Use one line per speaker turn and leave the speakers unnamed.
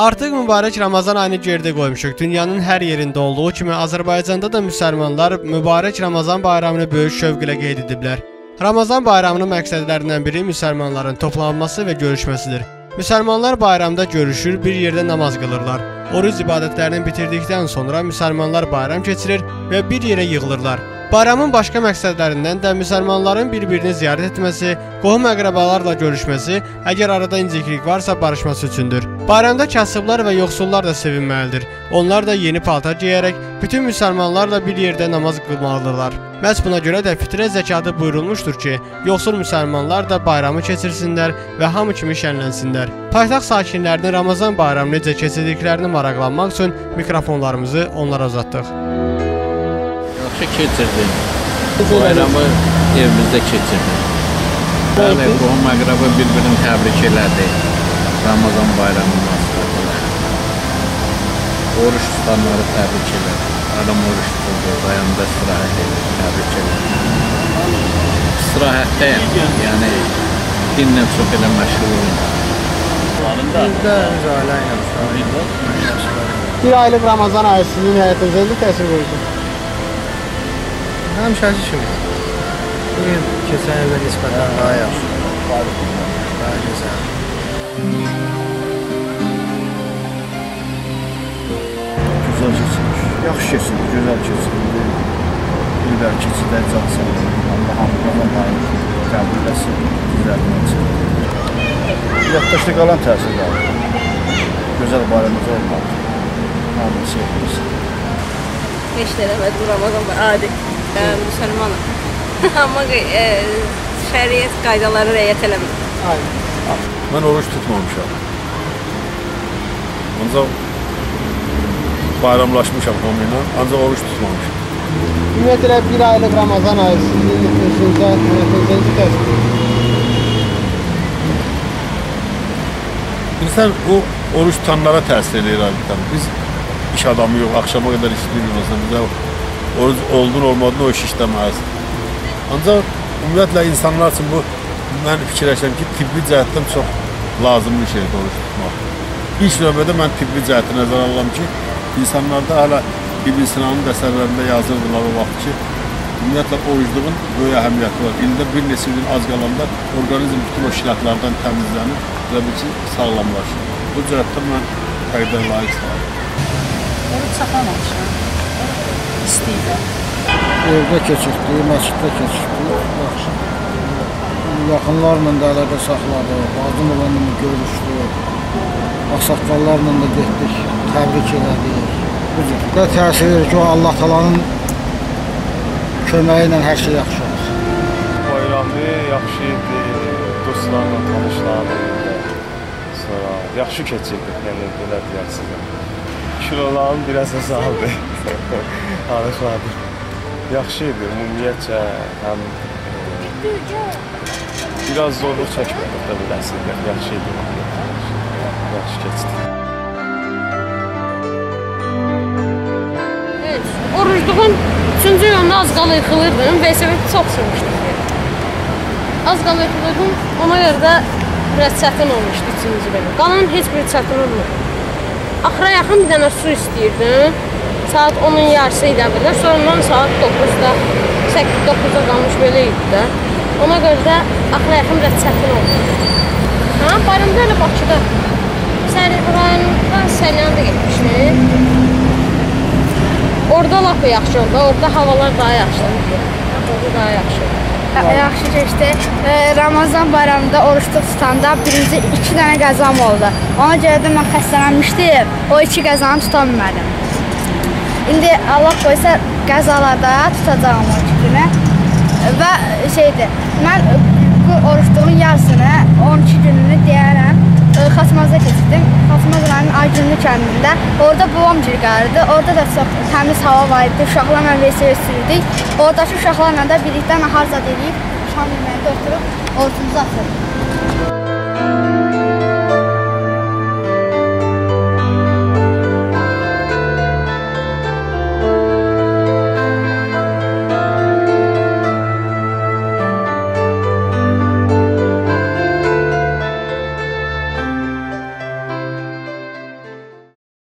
Artıq mübarək Ramazan ayını gerdə qoymuşuq. Dünyanın hər yerində olduğu kimi Azərbaycanda da müsəlmanlar mübarək Ramazan bayramını böyük şövq ilə qeyd ediblər. Ramazan bayramının məqsədlərindən biri müsəlmanların toplanması və görüşməsidir. Müsəlmanlar bayramda görüşür, bir yerdə namaz qılırlar. Oruc ibadətlərini bitirdikdən sonra müsəlmanlar bayram keçirir və bir yerə yığılırlar. Bayramın başqa məqsədlərindən də müsəlmanların bir-birini ziyarət etməsi, qohum-əqrəbalarla görüşməsi, əgər arada inciklik varsa barışması üçündür. Bayramda kasıblar və yoxsullar da sevinməlidir. Onlar da yeni paltar geyərək bütün müsəlmanlarla bir yerdə namaz qılmalıdırlar. Məhz buna görə də fitrə zəkatı buyurulmuşdur ki, yoxsul müsəlmanlar da bayramı keçirsinlər və hamı kimi şənlənsinlər. Paytaxt sakinlərinin Ramazan bayramı necə keçirdiklərini maraqlanmaq üçün mikrofonlarımızı onlara uzatdıq.
Yaxşı keçirdim. Bayramı evimizdə keçirdim. Bəli, qohum əqrəba bir-birini təbrik elədi. Ramazan bayramı münasibətilə. Oruç tutanları təbrik elədi. Adam oruç tuturdu, dayanında istirahət edir, təbrik elədi. İstirahətdəyəm, yəni dinlə çox elə məşğulum.
Bizdə öz ailə ilə
Bir aylıq Ramazan ayı sizin həyatınıza necə təsir buyurdu?
Həmişəki kimi. Bu il keçən ilə nisbətən daha yaxşı. Daha gözəl.
Güzel keçirmiş. Yaxşı keçirdi, gözəl keçirdi. İllər keçidə can sağlığı. Allah hamımızdan hayır qəbul etsin. Güzəlindən çıxır. Yaddaşda qalan təsir var. Gözəl bayramımız olmalı. Hamını sevdiriz.
Heç də eləmədim Ramazan var. Adi. E, müsəlmanam. Amma e, şəriət qaydaları rəayət eləmirəm.
Mən oruç tutmamışam. Ancaq bayramlaşmışam hamı ilə, ancaq oruç tutmamışam.
Ümumiyyətlə bir aylıq Ramazan ayı sizin özünüzə həyatınıza necə təsir?
Bilirsən, o oruç tutanlara təsir edir adətən. Biz iş adamı yox, axşama qədər işləyirik məsələn, bizə oruc oldun olmadın o iş işləməlisən. Ancaq ümumiyyətlə insanlar üçün bu mən fikirləşirəm ki, tibbi cəhətdən çox lazımlı şeydir oruç tutmaq. İlk növbədə mən tibbi cəhəti nəzərə alıram ki, insanlarda hələ İbn Sinanın əsərlərində yazırdılar o vaxt ki, ümumiyyətlə orucluğun böyük əhəmiyyəti var. İldə bir neçə gün az qalanda orqanizm bütün o şilaklardan təmizlənir və ki, sağlamlaşır. Bu cəhətdən mən fayda layiq sayıram.
Oruç saxlamamışam. İstəyirəm.
Evdə keçirdi, məsciddə keçirdi. Yaxşı. Yaxınlarla da əlaqə saxladı. Bacım olanla görüşdü. Ağsaqqallarla da getdik, təbrik elədik. Bu cür. Və təsir edir ki, o Allah talanın köməyi ilə hər şey yaxşı olur.
Bayramı yaxşı idi, dostlarla tanışlarla sonra yaxşı keçirdik, yəni belə deyək sizə. Kilolarım biraz azaldı. Arıqladı. Yaxşı idi ümumiyyətcə həm e, biraz zorluq çəkmədik də biləsiniz. Yaxşı idi. Yaxşı keçdi.
Orucluğun üçüncü yolunda az qala yıxılırdım. Velosipedi çox sürmüşdüm. Az qala yıxılırdım. Ona görə də biraz çətin olmuşdu üçüncü belə. Qalan heç bir çətin olmadı. Axıra yaxın bir dənə su istəyirdim. Saat 10-un yarısı idi əvvəllər. Sonradan saat 9-da, 8-9-da qalmış belə idi də. Ona görə də axıra yaxın biraz çətin oldu. Ha, bayramda elə Bakıda. Səri rayonundan Səlyan'a getmişdim. Orada lap yaxşı oldu. Orada havalar daha yaxşıdır. Orada daha yaxşı oldu.
Yaxşı keçdi. E, Ramazan bayramında oruçluq tutanda birinci iki dənə qəzam oldu. Ona görə də mən xəstələnmişdim. O iki qəzanı tuta bilmədim. İndi Allah qoysa qəzalarda tutacağam o günü. Və şeydir, mən bu oruçluğun yarısını, 12 gününü deyərəm, Xatmazda keçirdim. Xatmaz rayonunun Aygünlü kəndində. Orada babam girqarıdı. Orada da çox təmiz hava var idi. Uşaqlarla VSV sürürdük. Oradakı uşaqlarla da birlikdə nahar zad edib, şam yeməyində oturub orucumuzu atırdıq.